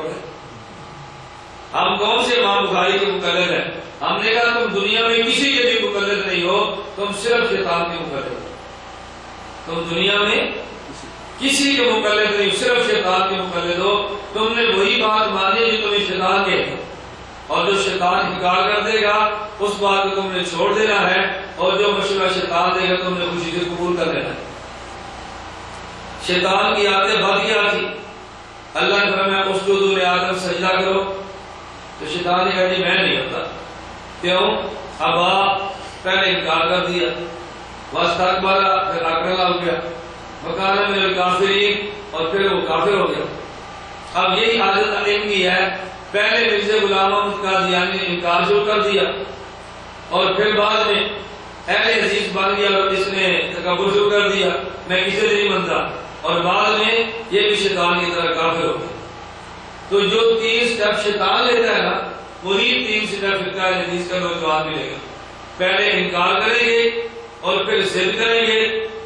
Speaker 1: हम कौन से इमाम बुखारी के मुकलद है? हमने कहा, तुम दुनिया में किसी के भी मुकलद नहीं हो, तुम सिर्फ़ शैतान के मुकलद हो। तुम दुनिया में किसी के मुकलद नहीं, सिर्फ़ शैतान के मुकलद हो तुमने वही बात मानी जो तुम्हें शैतान के और जो शैतान इनकार कर देगा, उस बात को तुमने छोड़ देना है, और जो मशुरा शैतान देगा, तुमने खुशी से कबूल कर लेना है। शैतान की आदतें बद थी। अल्लाह ने फरमाया, उस जो दूर आदम सजदा करो। तो शैतान ने कहा, जी, मैं नहीं होता। क्यों? अब आप पहले इनकार कर दिया। वास्ता बारा फिर आकड़ा हो गया। में और फिर वो काफिर हो गया अब यही आदत इनकी है, पहले मिर्जे गुलाम कादियानी ने इनकार शुरू कर दिया। और फिर बाद में अहले अज़ीज़ बन गया और इसने तकबर शुरू कर दिया, मैं किसे नहीं बनता और बाद में ये भी शैतान की तरह काफिर हो गया। तो जो तीन स्टेप शैतान लेता है ना, वही तीन स्टेप फिक्का हदीस का नौजवान मिलेगा। पहले इनकार करेंगे, और फिर जिद करेंगे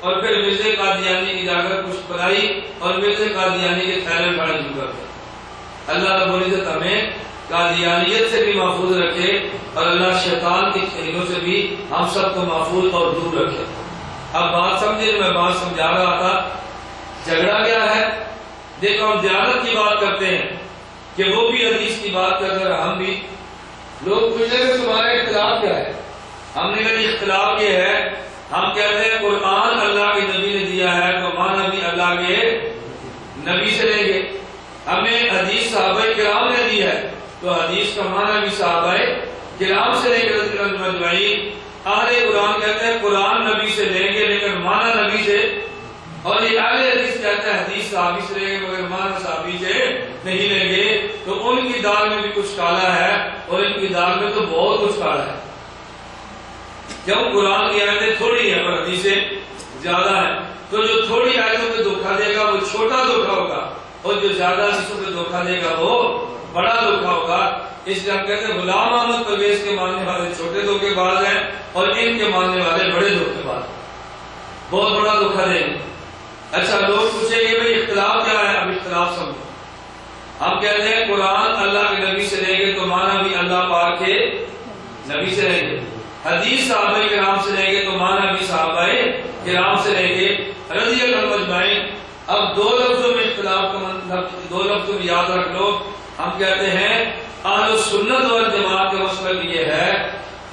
Speaker 1: और फिर मिर्जे कादियानी की जाकर कुछ बनाई और मिर्जे कादियानी के थैले उठाने शुरू कर अल्लाह रबुल्जत हमें कादियानियत से भी महफूज रखे और अल्लाह शैतान की खेलों से भी हम सबको महफूज और दूर रखे। अब बात समझे, मैं बात समझा रहा था। झगड़ा क्या है? देखो, हम दयानत की बात करते हैं कि वो भी हदीस की बात कर रहे हम भी। लोग पूछते हैं तुम्हारा इख्तलाफ क्या है? हमने कहा, इख्तलाफ ये है, हम कहते हैं कुरान अल्लाह के नबी ने दिया है तो मान नबी अल्लाह के नबी से लेंगे हमें हदीस साहब किराम ने दी है। तो हदीस का माना भी साहब किराम से लेकर आहले कुरान कहते हैं, कुरान नबी से लेंगे लेकिन माना नबी से। और ये आले हदीस कहते हैं हदीस साहबी से लेंगे, मगर माना साहबी से नहीं लेंगे। तो उनकी दाल में भी कुछ काला है, और इनकी दाल में तो बहुत कुछ काला है। जब कुरान की आयतें थोड़ी है और हदीसें ज़्यादा है तो जो थोड़ी आयतों में धोखा देगा, वो छोटा धोखा होगा। और जो ज़्यादा शिशु को धोखा देगा वो बड़ा धोखा होगा। इसलिए हम कहते हैं, गुलाम अहमद परवेज के मानने वाले, छोटे धोखेबाज हैं और इनके मानने वाले बड़े धोखेबाज बहुत बड़ा धोखा देंगे। अच्छा लोग पूछेंगे, भाई, इख्तलाफ क्या है? अब इख्तलाफ समझो। हम कहते हैं, कुरान अल्लाह के नबी से लेंगे तो माना भी अल्लाह पाक के नबी से रहेंगे हदीस साहब के नाम से लेंगे तो माना भी साहब के नाम से लेंगे रज़ी अल अब दो लफ्जों में इख्तलाफ का मतलब दो लफ्जों में याद रख लो। हम कहते हैं आल सुन्नत और जमात का मसलब ये है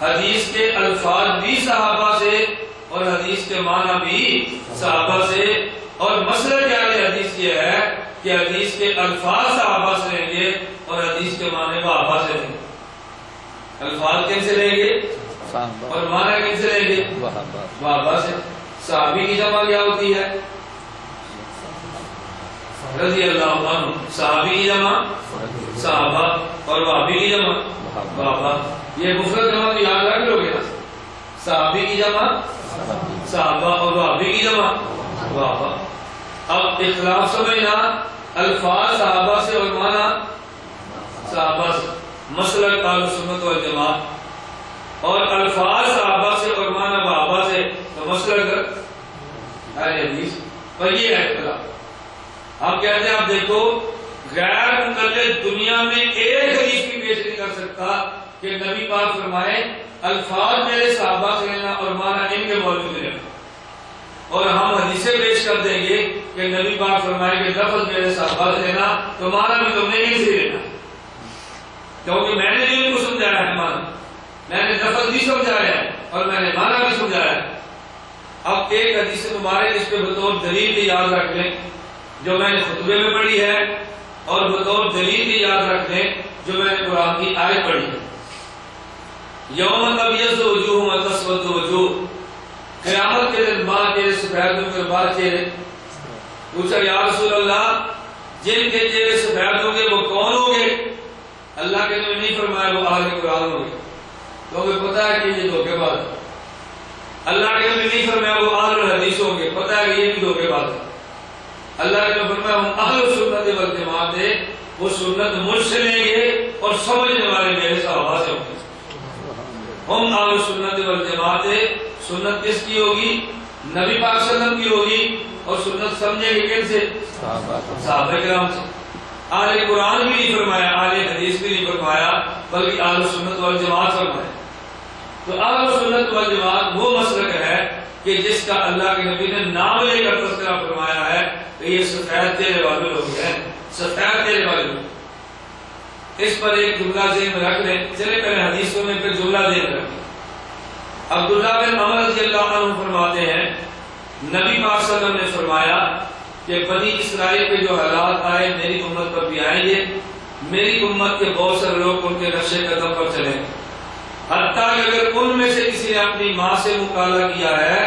Speaker 1: हदीस के अल्फाज भी सहाबा से और हदीस के माना भी सहाबा से। और मसला क्या है हदीस ये है कि हदीस के अल्फाज सहाबा से लेंगे और हदीस के माने वहाबा से लेंगे। अल्फाज किन से लेंगे? और माना किन से लेंगे? वहाबा से। साहबी की जमा क्या होती है? रज़ी अल्लाह साहबी की जमा, साहबा और वाबी की जमा। बाबा, ये मुफरत जमा तो याद रख लोगे ना? साहबी की जमा, साहबा और वाबी की जमा। वाबा अब इखलाफ समझना अल्फाज साहबा से और माना साहबा से। मसलक आल सुन्नत वल जमात और अल्फाज साहबा से और माना बाबा से। तो मसलक हदीस, पर ये है इख्तलाफ हम कहते हैं, आप देखो, गैर मुकल दुनिया में एक हदीस भी पेश नहीं कर सकता कि नबी पाक फरमाए, अल्फाज मेरे साहबा से लेना और माना इनके मौजूद लेना और हम हदीसे पेश कर देंगे कि नबी पाक फरमाए कि लफज मेरे साहबा से लेना तो माना भी तुमने नहीं से लेना क्योंकि मैंने भी इनको समझाया है, माना। मैंने लफज भी समझाया और मैंने माना भी समझाया अब एक हदीस मुबारक इस पे बतौर दलील याद रख लें। जो मैंने खुतबे में पढ़ी है और बतौर दलील भी याद रख लें जो मैंने कुरान की आयत पढ़ी है। यौम तबियत वजूह तस्वत वजूह। क़यामत के दिन माँ चेहरे सफ़ेद होंगे बार चेहरे। पूछा, या रसूल अल्लाह जिनके चेहरे सफ़ेद होंगे, वो कौन होंगे? अल्लाह के नबी नहीं फरमाया, वो आगे कुरान होंगे। तो हमें पता है कि ये धोखेबाज अल्लाह के नबी नहीं फरमाया, वो आल हदीस होंगे। पता है कि ये भी धोखेबाज है। अल्लाह के फरमाया हम अहल सुन्नत वल जमात है। वो सुन्नत मुझसे लेंगे और समझने वाले मेरे सहाबा से होंगे। हम अहल सुन्नत वल जमात है। सुन्नत किसकी होगी? नबी पाक सल्लम की होगी। और सुन्नत समझेंगे कैसे? साहब कराम से। आले कुरान भी नहीं फरमाया, आले हदीस भी नहीं फरमाया, बल्कि आल सुन्नत वल जमात फरमाया तो आल सुन्नत वल जमात वो मसलक है कि जिसका अल्लाह के नबी ने नाम लेकर तस्करा फरमाया है कि ये सफ़ेद तेरे वाले लोग हैं। सफ़ेद तेरे वाले। लोग इस पर एक जुमला जेन में रख लें। चले पहले हदीसों में फिर जुमला जेन रखें अब्दुल्ला बिन अमर रज़ी अल्लाह फरमाते हैं, नबी पाक ने फरमाया कि बनी इसराइल पे जो हालात आए, मेरी उम्मत पर भी आएँगे। मेरी उम्मत के बहुत सारे लोग उनके नक्शे कदम पर चले। हत्या अगर उनमें से किसी ने अपनी माँ से मुकाला किया है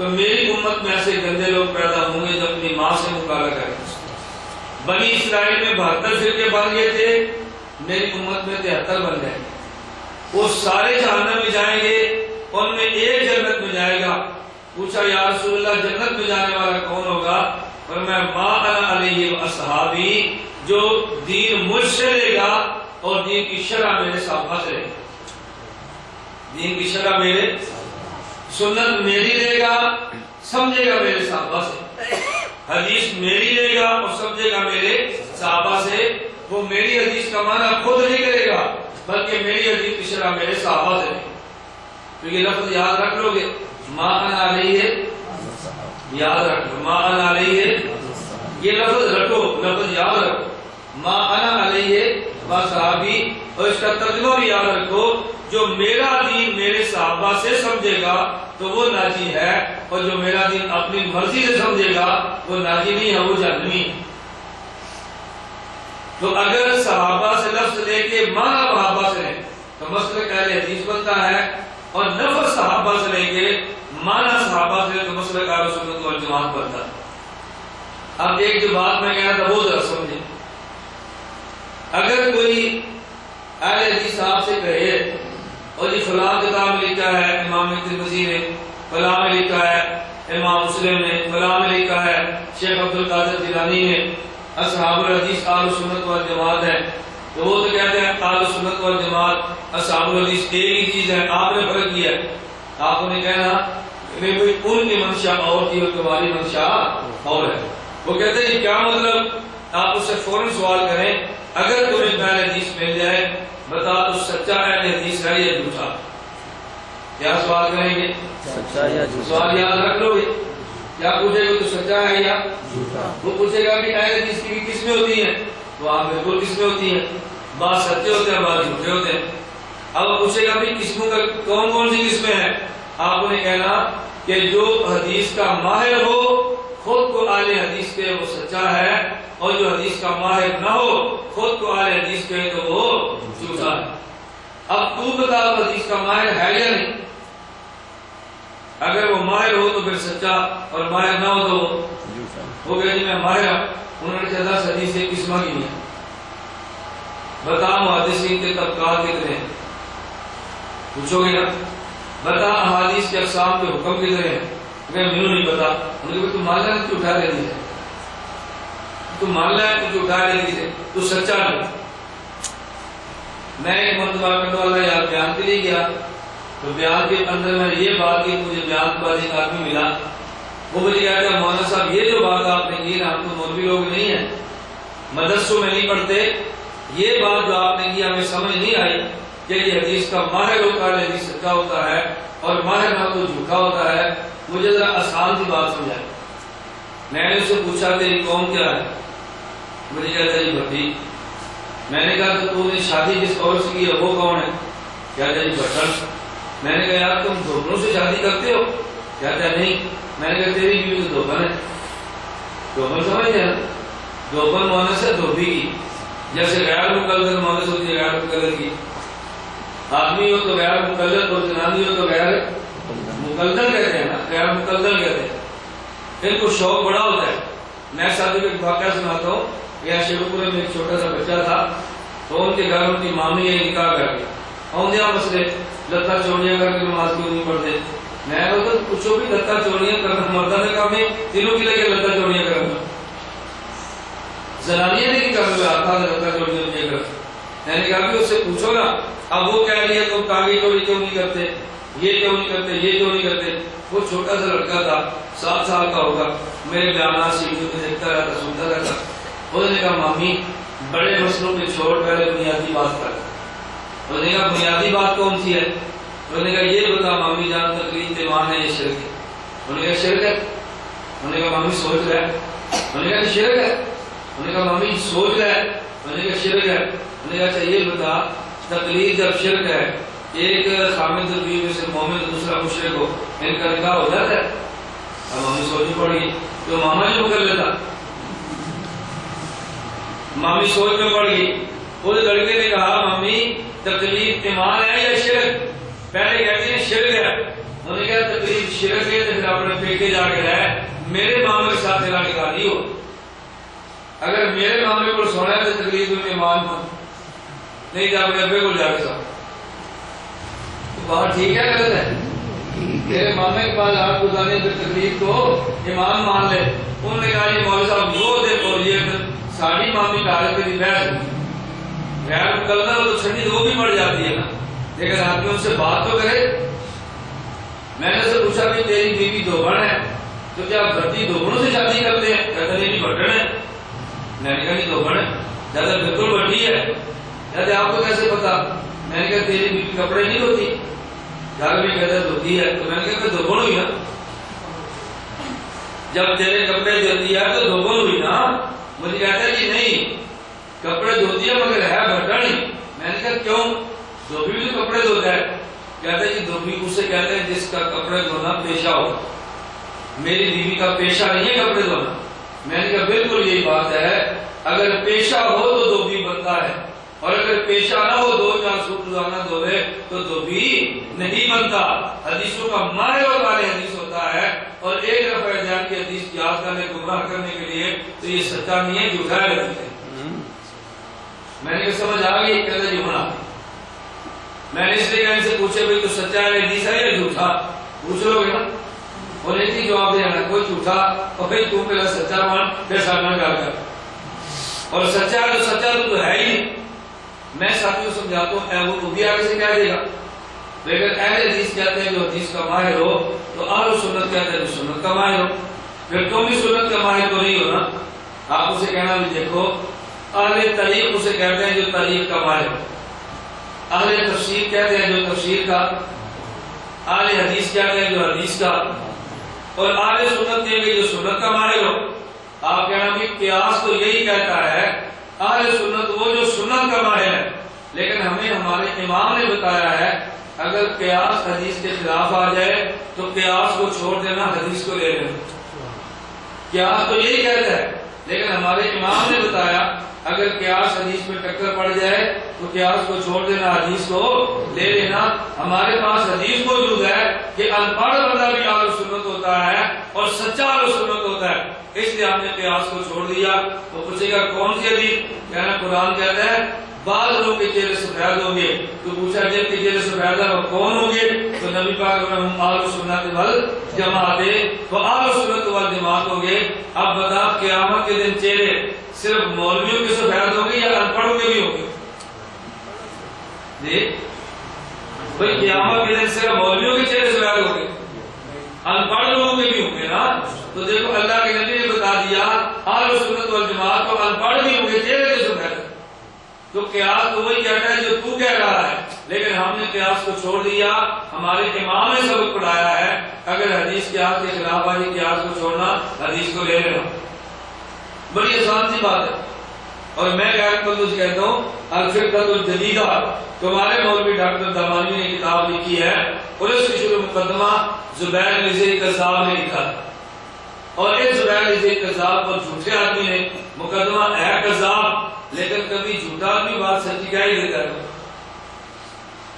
Speaker 1: तो मेरी उम्मत में ऐसे गंदे लोग पैदा होंगे जो अपनी माँ से मुकाला करेंगे बनी इसराइल में बहत्तर फिरके बन गए थे, मेरी उम्मत में तिहत्तर बन गए। वो सारे जहन्नम में जाएँगे, उनमें एक जन्नत में जाएगा। पूछा, या रसूलुल्लाह, जन्नत में जाने वाला कौन होगा? और मैं, माँ अलैहि असहाबी जो दीन मुझसे लेगा और दीन की शरह मेरे साहबा से लेगा दीन की शरह मेरे सुन्नत मेरी लेगा, समझेगा मेरे साहबा से। हदीस मेरी लेगा और समझेगा मेरे साहबा से। वो मेरी हदीस का माना खुद नहीं करेगा, बल्कि मेरी हदीस की मेरे साहबा से तो ये लफ्ज याद रख लोगे माँ अना रही है। याद रखो माँ अना रही है। ये लफ्ज रखो, लफ्ज याद रखो। माँ अना अलही साहबी और इसका तर्जुमा भी याद रखो, जो मेरा दीन मेरे साहबा से समझेगा तो वो नाजी है, और जो मेरा दीन अपनी मर्ज़ी से समझेगा, वो नाजी नहीं है, वो जहनमी तो अगर सहाबा से लफ्ज लेके माना बहाबा से तो मसल कहले हदीस बनता है, और नफर सहाबा से लेके माना सहाबा से तो मसल का सुन्नत बनता है। अब एक जो बात मैं कह रहा था, वो जरा समझे। अगर कोई अहले हदीस साहब से कहे और ये फलां किताब लिखा है, इमाम तिरमिजी ने फलां में लिखा है, इमाम मुस्लिम ने फलां में लिखा है, शेख अब्दुल कादिर जिलानी ने, असहाबुल हदीस आल सुन्नत वल जमात है। तो वो तो कहते हैं, आल सुन्नत वल जमात, असहाबुल हदीस एक ही चीज़ है, आपने फ़र्क किया आपने कहना भाई उनकी मंशा और थी और तुम्हारी मंशा और है। वो कहते हैं क्या मतलब? आप उससे फ़ौरन सवाल करें अगर तुम्हें पहले हदीस मिल जाए बता तो सच्चा अहले हदीस है या झूठा? क्या सवाल करेंगे?
Speaker 2: सच्चा या
Speaker 1: सवाल याद रख लो क्या पूछेगा तो सच्चा है या वो पूछेगा कि अहले हदीस की किस्में होती हैं? तो आप बिल्कुल किस्में होती है? बात सच्चे होते हैं बात झूठे होते हैं। अब पूछेगा भी किस्मों का कौन कौन सी किस्में हैं? आप उन्हें कहना कि जो हदीस का माहिर हो खुद को आले हदीस के वो सच्चा है और जो हदीस का माहिर ना हो, खुद को आले हदीस के तो वो झूठा है। अब तू बता हदीस का माहिर है या नहीं? अगर वो माहिर हो तो फिर सच्चा और माहिर ना हो तो वो हो। गया जी मैं माहिर उन्होंने कहा, दस हदीस एक किस्म की है। बता मुहदसिन के तबकात कितने पूछोगे ना बता अहादीस के अकसाम के हुक्म कितने हैं? मैं मेनू नहीं पता। उन्होंने कहा, तू मान ले तू उठा लेती है तू मान ले तू उठा लेती है तू सच्चा नहीं मैं एक मरतबा वाला यार बयान के लिए गया। तो बयान के अंदर में ये बात की, मुझे बयान के बाद एक आदमी मिला। वो मुझे कहा था मौलाना साहब, ये जो बात आपने की ना हम तो मौलवी लोग नहीं है। मदरसों में नहीं पढ़ते। ये बात जो आपने की, हमें समझ नहीं आई कि ये हदीस का माहिर होता है हदीस सच्चा होता है और माहिर ना तो झूठा होता है। मुझे जरा आसान सी बात समझाई मैंने उससे पूछा, तेरी कौम क्या है? मुझे है जी भट्टी मैंने कहा तो तूने शादी जिस औरत से की है? वो कौन है? है जी भट्टन मैंने कहा, यार, तुम दोनों से शादी करते हो? कहता नहीं? मैंने कहा, तेरी बीवी तो धोबन है। धोबन समझते हैं धोबन मोहनस है धोबी की। जैसे गैर मुकलद मोहनस होती है, गैर मुकलद की। आदमी हो तो गैर मुकलद और जनानी हो तो गैर मुकलदल कहते हैं ना गैर मुकलदल कहते हैं। इनको शौक बड़ा होता है। मैं शादी एक वाक्य सुनाता हूँ। यहाँ शिवपुर में एक छोटा सा बच्चा था तो उनके घर उनकी मामी ने निकाह कर दिया औंधिया मसले लत्ता चोड़िया करके नमाज़ क्यों नहीं पढ़ते? मैं तो पूछो भी, लत्ता चोड़िया करना मर्दा ने काम है तीनों की लगे लत्ता चोड़िया करना। जनानिया ने क्या कर आता लत्ता चोड़िया नहीं कर मैंने कहा कि उससे पूछो ना, अब वो कह रही है, तुम तो कागी चोरी क्यों नहीं करते? ये क्यों नहीं करते, ये क्यों नहीं करते? वो छोटा सा लड़का था, सात साल का होगा। मेरे बयाना सीढ़ी देखता रहता सुनता रहता उसने कहा मामी बड़े मसलों पे छोड़, पहले बुनियादी बात कर। उसने कहा, बुनियादी बात कौन सी है? उसने कहा, ये बता मामी जान तकलीफ़ ईमान है ये शिरक। है उन्होंने कहा, शिरक है? उन्होंने कहा मामी सोच रहा है। उन्होंने कहा शिरक है? उन्होंने कहा मामी सोच रहा है। उन्होंने कहा, शिरक है। उन्होंने कहा अच्छा ये बता, तकलीफ़ जब शिरक है एक खामिद में से मोमिन दूसरा मुशरक हो इनका निकाह हो जाता है। अब मामी सोचनी पड़ी तो मामा जो कर लेता। मामी सोच में पड़। गई उस लड़के ने कहा, मम्मी, तकलीफ़ ईमान है या शिरक पहले कहते हैं शिरक है। उन्होंने कहा, तकलीफ़ शिरक है तो फिर अपने पेटे जाके रहे मेरे मामे के साथ तेरा निकाह नहीं हो अगर मेरे मामे को सोना है तो तकलीफ़ में ईमान हो। नहीं जा अपने अब्बे को जाके सो तो बात ठीक है, गलत है? तेरे मामे के पास हाथ गुजारने की तकलीफ़ तो ईमान मान ले। उन्होंने कहा, ये मौलवी साहब वो देखो ये साड़ी मामी कागज़ की बहस गैर मुकलना तो छठी वो भी बढ़ जाती है ना। लेकिन आदमी उनसे बात तो करे। मैंने से पूछा कि तेरी बीवी दोगण है? तो क्या भर्ती दोगणों से शादी करते हैं? कहते नहीं भटन है। मैंने कहा, नहीं दोगण है। ज़्यादा बिल्कुल भट्टी है। कहते आपको कैसे पता? मैंने कहा, तेरी बीवी कपड़े नहीं होती में कहते धोती है मैंने कहा दोगुण हुई ना। जब तेरे कपड़े धोती है तो दोगुण हुई ना। मुझे कहता है कि नहीं, कपड़े धोती है मगर है भटनी मैंने कहा, क्यों? धोबी भी तो कपड़े धोता है। कहता है कि धोबी उसे कहते हैं, जिसका कपड़े धोना पेशा हो। मेरी बीवी का पेशा नहीं है कपड़े धोना। मैंने कहा, बिल्कुल, यही बात है। अगर पेशा हो तो धोबी बनता है। और अगर पेशा ना हो दो चार सूट रोज़ाना धोवे तो धोबी नहीं बनता हदीसों का मारे और वाले हदीस होता है और एक रफा जान की हदीस याद करने गुमराह करने के लिए तो ये सच्चा नहीं है झूठा है मैंने कहा समझ आ गई कहते जी होना मैंने इसलिए कहा इनसे पूछे भाई तो सच्चा है हदीस है या झूठा? पूछ लोगे ना। और एक ही जवाब देना कोई झूठा? और भाई तू पहले सच्चा मान फिर सामना कर और सच्चा तो सच्चा तो है ही। मैं साथियों समझाता हूँ वो भी आगे से कह देगा लेकिन अहले हदीस कहते हैं जो हदीस का माहिर हो तो आलो सुन्नत कहते हैं जो सुन्नत का माहिर हो। फिर तुम भी सुन्नत का माहिर तो नहीं हो ना? आप उसे कहना भी देखो, अहले तरीक उसे कहते हैं जो तरीक का माहिर हो। अहले तफसीर कहते हैं जो तफसीर का। आले हदीस कहते हैं जो हदीस का। और आले सुन्नत कहेंगे जो सुन्नत का माहिर हो, आप कहना भी क्यास तो यही कहता है आले सुन्नत, वो जो सुन्नत का माहिर है। लेकिन हमें हमारे इमाम ने बताया है, अगर क्यास हदीस के खिलाफ आ जाए तो क्यास को छोड़ देना, हदीस को ले लेना। क्यास तो यही कहता है, लेकिन हमारे इमाम ने बताया अगर क्यास हदीस में टक्कर पड़ जाए तो क्यास को छोड़ देना, हदीस को ले लेना। हमारे पास हदीस मौजूद है कि अनपढ़ बंदा भी आलो सुन्नत होता है और सच्चा आलो सुन्नत होता है। इसलिए हमने क्यास को छोड़ दिया। तो पूछेगा, कौन सी हदीस? कहना, कुरान कहता है बाद लोगों के चेहरे सफ़ेद होंगे तो पूछा जब के चेहरे सफ़ेद है वो कौन होंगे? तो नबी पाक हम आलो सुन्नत वल जमाते तो आलो सुन्नत वल जमात होंगे अब बता क्यामत के दिन चेहरे सिर्फ़ मौलवियों के सफ़ेद होंगे या अनपढ़ों के भी होंगे? भाई, क्यामत के दिन सिर्फ़ मौलवियों के चेहरे सफ़ेद होंगे अनपढ़ लोगों के भी होंगे ना? तो देखो, अल्लाह के नबी ने बता दिया, आलो सुन्नत वल जमात तो अनपढ़ भी होंगे, चेहरे के सफ़ेद तो क्यास तो वही कहता है जो तू कह रहा है। लेकिन हमने क्यास को छोड़ दिया। हमारे इमाम ने सबक पढ़ाया है। अगर हदीस क्यास के खिलाफ आई क्यास को छोड़ना, हदीस को ले लेना। बड़ी आसान सी बात है। और मैं गैर बंदूज कहता हूँ अलफिकत जदीदा। तुम्हारे मौलवी डॉक्टर दमानी ने किताब लिखी है, और इसके शुरू मुकदमा जुबैर निजे कसाब ने लिखा और एक जुरैल एक कजाब और झूठे आदमी है, मुकदमा है कजाब, लेकिन कभी झूठा आदमी बात सच्ची क्या ही देता है?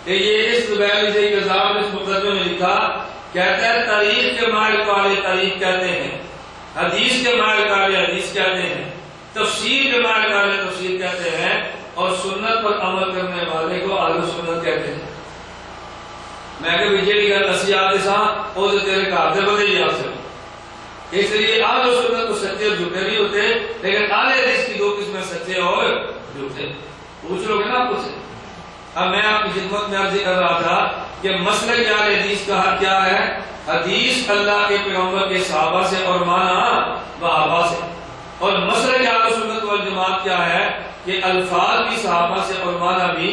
Speaker 1: कि ये इस जुरैल इसे कजाब इस मुकदमे में लिखा, कहता है, तारीख के मायल काले तारीख कहते हैं। हदीस के मायल काले हदीस कहते हैं। तफसीर के मायल काले तफसीर कहते हैं और सुन्नत पर अमल करने वाले को आलू सुन्नत कहते हैं। मैं विजय गल असि आपके साथ, और तेरे घर से जा सकते इसलिए आलू सुन्नत तो सच्चे और झूठे भी होते हैं, लेकिन आले हदीस की दो किस्में सच्चे और झूठे। पूछ लोगे ना आपको अब मैं आपकी खिदमत में अर्ज़ कर रहा था कि मसल क्या हदीस का क्या है? हदीस अल्लाह के पैगंबर के सहाबा से और माना वहाबा से। और मसल क्या सुन्नत वल जमात क्या है? कि अल्फाज भी सहाबा से और माना भी